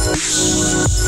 Thank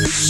Thank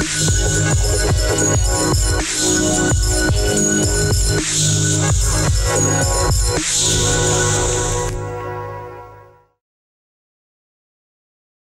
Thank you.